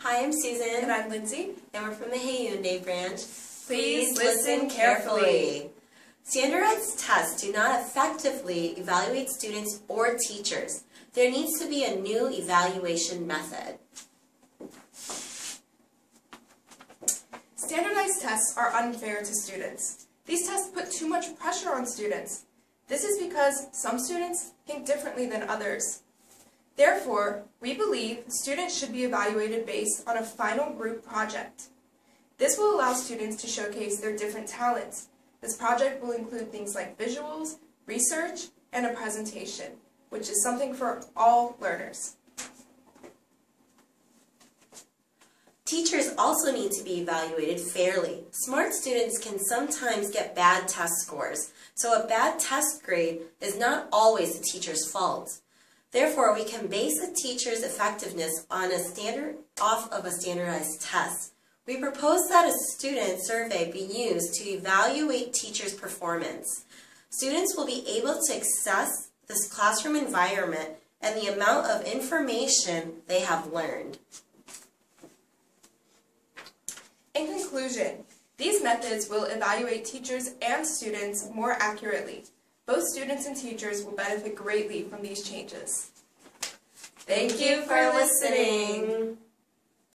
Hi, I'm Susan. And I'm Lindsay. And we're from the Hyundai branch. Please listen carefully. Standardized tests do not effectively evaluate students or teachers. There needs to be a new evaluation method. Standardized tests are unfair to students. These tests put too much pressure on students. This is because some students think differently than others. Therefore, we believe students should be evaluated based on a final group project. This will allow students to showcase their different talents. This project will include things like visuals, research, and a presentation, which is something for all learners. Teachers also need to be evaluated fairly. Smart students can sometimes get bad test scores, so a bad test grade is not always the teacher's fault. Therefore, we can base a teacher's effectiveness on a standard off of a standardized test. We propose that a student survey be used to evaluate teachers' performance. Students will be able to access this classroom environment and the amount of information they have learned. In conclusion, these methods will evaluate teachers and students more accurately. Both students and teachers will benefit greatly from these changes. Thank you for listening.